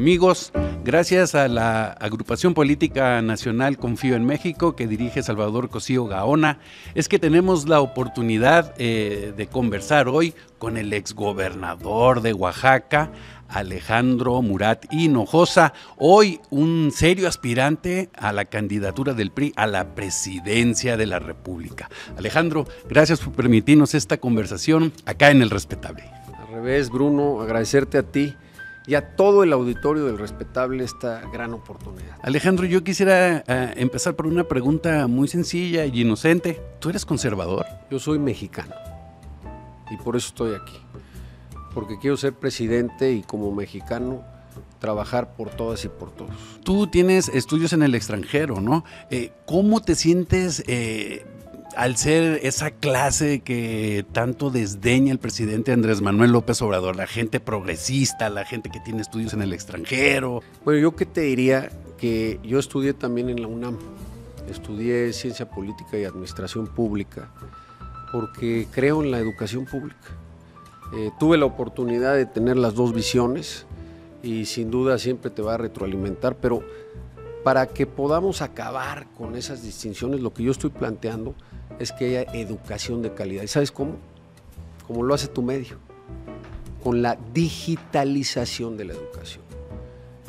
Amigos, gracias a la agrupación política nacional Confío en México que dirige Salvador Cosío Gaona, es que tenemos la oportunidad eh, de conversar hoy con el exgobernador de Oaxaca, Alejandro Murat Hinojosa, hoy un serio aspirante a la candidatura del PRI a la presidencia de la República. Alejandro, gracias por permitirnos esta conversación acá en El Respetable. Al revés, Bruno, agradecerte a ti y a todo el auditorio del respetable esta gran oportunidad. Alejandro, yo quisiera uh, empezar por una pregunta muy sencilla y inocente. ¿Tú eres conservador? Yo soy mexicano y por eso estoy aquí. Porque quiero ser presidente y como mexicano trabajar por todas y por todos. Tú tienes estudios en el extranjero, ¿no? Eh, ¿Cómo te sientes eh, al ser esa clase que tanto desdeña el presidente Andrés Manuel López Obrador, la gente progresista, la gente que tiene estudios en el extranjero. Bueno, yo qué te diría que yo estudié también en la UNAM, estudié ciencia política y administración pública, porque creo en la educación pública. Eh, tuve la oportunidad de tener las dos visiones y sin duda siempre te va a retroalimentar, pero para que podamos acabar con esas distinciones, lo que yo estoy planteando es que haya educación de calidad. ¿Y sabes cómo? Como lo hace tu medio, con la digitalización de la educación.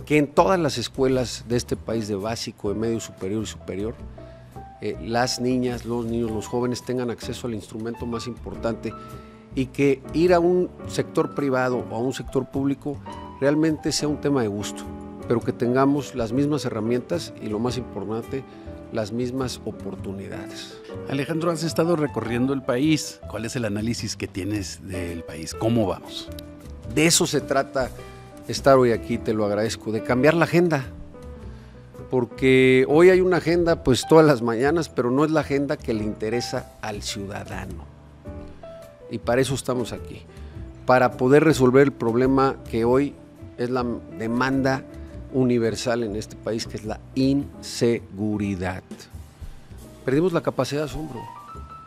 Que en todas las escuelas de este país de básico, de medio superior y superior, eh, las niñas, los niños, los jóvenes tengan acceso al instrumento más importante y que ir a un sector privado o a un sector público realmente sea un tema de gusto, pero que tengamos las mismas herramientas y lo más importante, las mismas oportunidades. Alejandro, has estado recorriendo el país. ¿Cuál es el análisis que tienes del país? ¿Cómo vamos? De eso se trata estar hoy aquí, te lo agradezco, de cambiar la agenda. Porque hoy hay una agenda pues todas las mañanas, pero no es la agenda que le interesa al ciudadano. Y para eso estamos aquí, para poder resolver el problema que hoy es la demanda universal en este país, que es la inseguridad. Perdimos la capacidad de asombro,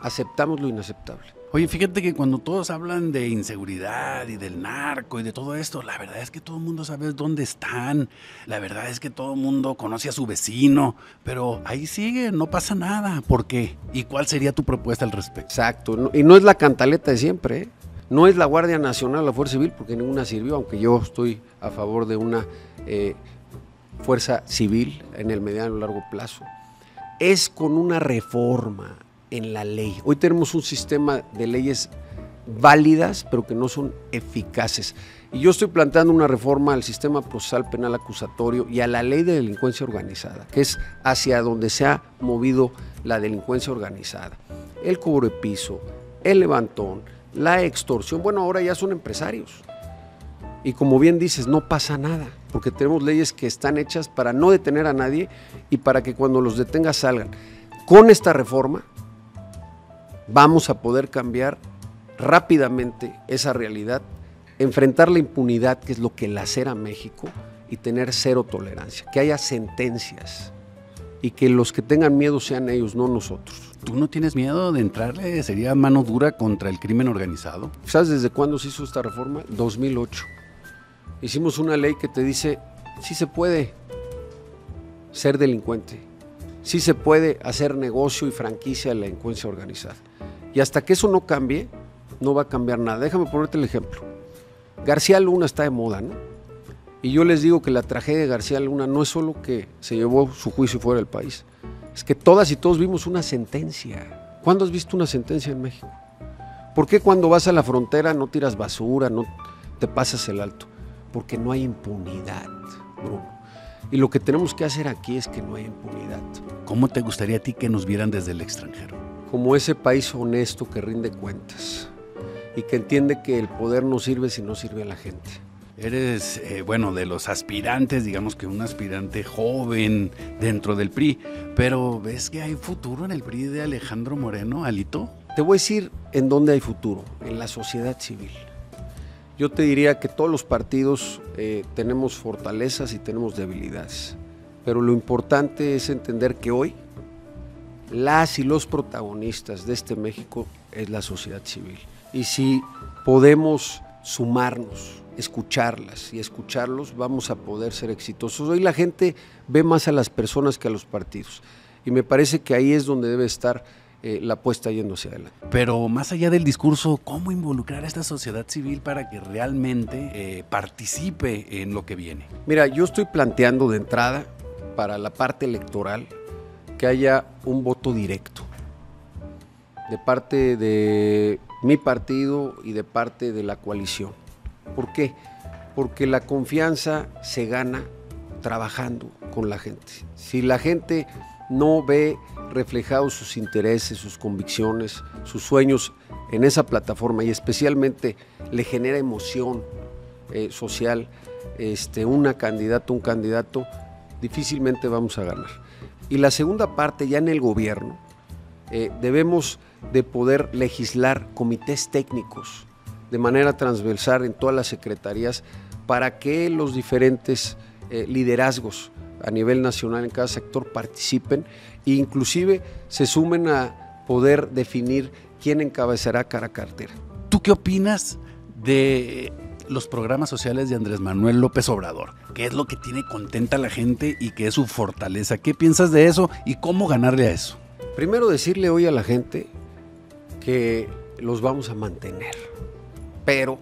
aceptamos lo inaceptable. Oye, fíjate que cuando todos hablan de inseguridad y del narco y de todo esto, la verdad es que todo el mundo sabe dónde están, la verdad es que todo el mundo conoce a su vecino, pero ahí sigue, no pasa nada. ¿Por qué? ¿Y cuál sería tu propuesta al respecto? Exacto, y no es la cantaleta de siempre, ¿eh? No es la Guardia Nacional, la Fuerza Civil, porque ninguna sirvió, aunque yo estoy a favor de una eh, fuerza civil en el mediano y largo plazo. Es con una reforma en la ley. Hoy tenemos un sistema de leyes válidas, pero que no son eficaces. Y yo estoy planteando una reforma al sistema procesal penal acusatorio y a la ley de delincuencia organizada, que es hacia donde se ha movido la delincuencia organizada. El cobro de piso, el levantón, la extorsión. Bueno, ahora ya son empresarios. Y como bien dices, no pasa nada, porque tenemos leyes que están hechas para no detener a nadie y para que cuando los detenga salgan. Con esta reforma vamos a poder cambiar rápidamente esa realidad, enfrentar la impunidad, que es lo que lacera a México, y tener cero tolerancia, que haya sentencias y que los que tengan miedo sean ellos, no nosotros. ¿Tú no tienes miedo de entrarle? ¿Sería mano dura contra el crimen organizado? ¿Sabes desde cuándo se hizo esta reforma? 2008. Hicimos una ley que te dice, sí se puede ser delincuente, sí se puede hacer negocio y franquicia de la delincuencia organizada. Y hasta que eso no cambie, no va a cambiar nada. Déjame ponerte el ejemplo. García Luna está de moda, ¿no? Y yo les digo que la tragedia de García Luna no es solo que se llevó su juicio fuera del país, es que todas y todos vimos una sentencia. ¿Cuándo has visto una sentencia en México? ¿Por qué cuando vas a la frontera no tiras basura, no te pasas el alto? Porque no hay impunidad, Bruno. Y lo que tenemos que hacer aquí es que no hay impunidad. ¿Cómo te gustaría a ti que nos vieran desde el extranjero? Como ese país honesto que rinde cuentas y que entiende que el poder no sirve si no sirve a la gente. Eres, eh, bueno, de los aspirantes, digamos que un aspirante joven dentro del PRI, pero ¿ves que hay futuro en el PRI de Alejandro Moreno, Alito? Te voy a decir en dónde hay futuro, en la sociedad civil. Yo te diría que todos los partidos eh, tenemos fortalezas y tenemos debilidades, pero lo importante es entender que hoy las y los protagonistas de este México es la sociedad civil. Y si podemos sumarnos escucharlas y escucharlos vamos a poder ser exitosos. Hoy la gente ve más a las personas que a los partidos y me parece que ahí es donde debe estar eh, la apuesta yendo hacia adelante. Pero más allá del discurso, ¿cómo involucrar a esta sociedad civil para que realmente eh, participe en lo que viene? Mira, yo estoy planteando de entrada para la parte electoral que haya un voto directo de parte de mi partido y de parte de la coalición. ¿Por qué? Porque la confianza se gana trabajando con la gente. Si la gente no ve reflejados sus intereses, sus convicciones, sus sueños en esa plataforma y especialmente le genera emoción eh, social, este, una candidata, un candidato, difícilmente vamos a ganar. Y la segunda parte, ya en el gobierno, eh, debemos de poder legislar comités técnicos de manera transversal en todas las secretarías para que los diferentes eh, liderazgos a nivel nacional en cada sector participen e inclusive se sumen a poder definir quién encabezará cada cartera. ¿Tú qué opinas de los programas sociales de Andrés Manuel López Obrador? ¿Qué es lo que tiene contenta a la gente y qué es su fortaleza? ¿Qué piensas de eso y cómo ganarle a eso? Primero decirle hoy a la gente que los vamos a mantener, pero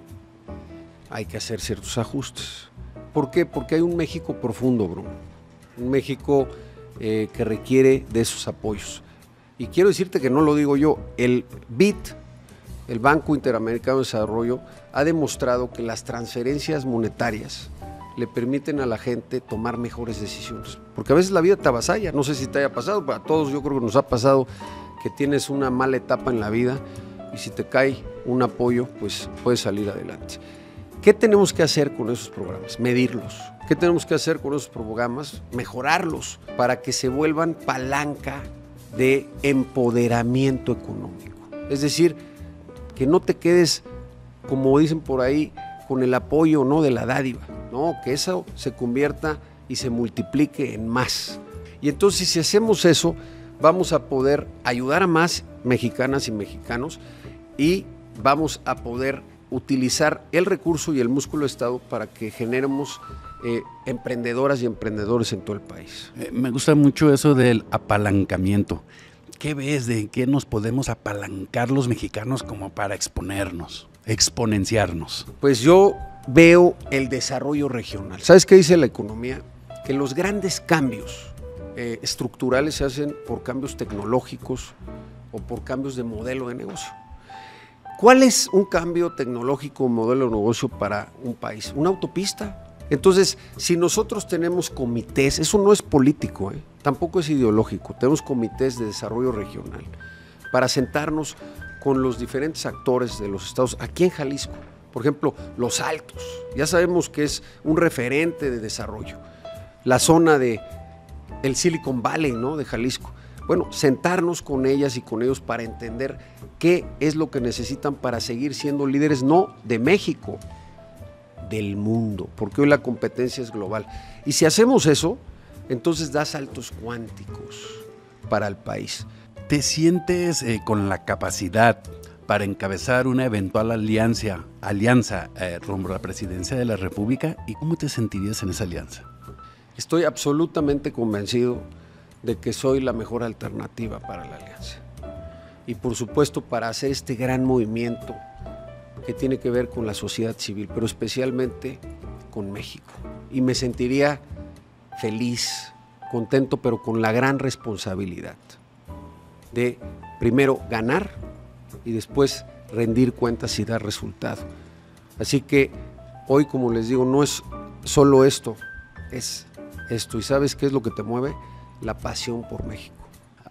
hay que hacer ciertos ajustes. ¿Por qué? Porque hay un México profundo, Bruno. Un México eh, que requiere de esos apoyos. Y quiero decirte que no lo digo yo, el BIT, el Banco Interamericano de Desarrollo, ha demostrado que las transferencias monetarias le permiten a la gente tomar mejores decisiones. Porque a veces la vida te avasalla, no sé si te haya pasado, para todos yo creo que nos ha pasado que tienes una mala etapa en la vida y si te cae un apoyo, pues puedes salir adelante. ¿Qué tenemos que hacer con esos programas? Medirlos. ¿Qué tenemos que hacer con esos programas? Mejorarlos para que se vuelvan palanca de empoderamiento económico. Es decir, que no te quedes, como dicen por ahí, con el apoyo no de la dádiva, no, que eso se convierta y se multiplique en más. Y entonces si hacemos eso, vamos a poder ayudar a más mexicanas y mexicanos y vamos a poder utilizar el recurso y el músculo de Estado para que generemos eh, emprendedoras y emprendedores en todo el país. Eh, me gusta mucho eso del apalancamiento. ¿Qué ves de qué nos podemos apalancar los mexicanos como para exponernos, exponenciarnos? Pues yo veo el desarrollo regional. ¿Sabes qué dice la economía? Que los grandes cambios eh, estructurales se hacen por cambios tecnológicos o por cambios de modelo de negocio. ¿Cuál es un cambio tecnológico modelo de negocio para un país? ¿Una autopista? Entonces, si nosotros tenemos comités, eso no es político, ¿eh? tampoco es ideológico, tenemos comités de desarrollo regional para sentarnos con los diferentes actores de los estados aquí en Jalisco. Por ejemplo, Los Altos, ya sabemos que es un referente de desarrollo. La zona de el Silicon Valley, ¿no? De Jalisco. Bueno, sentarnos con ellas y con ellos para entender qué es lo que necesitan para seguir siendo líderes, no de México, del mundo, porque hoy la competencia es global. Y si hacemos eso, entonces da saltos cuánticos para el país. ¿Te sientes eh, con la capacidad para encabezar una eventual alianza, alianza eh, rumbo a la presidencia de la República? ¿Y cómo te sentirías en esa alianza? Estoy absolutamente convencido de que soy la mejor alternativa para la alianza. Y por supuesto para hacer este gran movimiento que tiene que ver con la sociedad civil, pero especialmente con México. Y me sentiría feliz, contento, pero con la gran responsabilidad de primero ganar y después rendir cuentas y dar resultado. Así que hoy, como les digo, no es solo esto, es esto. ¿Y sabes qué es lo que te mueve? La pasión por México.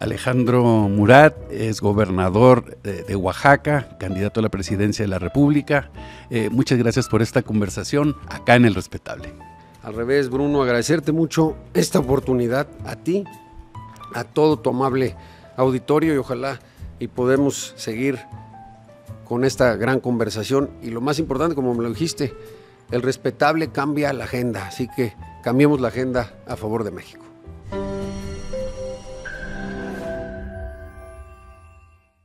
Alejandro Murat es gobernador de, Oaxaca, candidato a la presidencia de la República. Eh, muchas gracias por esta conversación acá en El Respetable. Al revés, Bruno, agradecerte mucho esta oportunidad a ti, a todo tu amable auditorio y ojalá y podemos seguir con esta gran conversación. Y lo más importante, como me lo dijiste, el respetable cambia la agenda, así que cambiemos la agenda a favor de México.